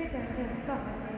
Chicken can stop us.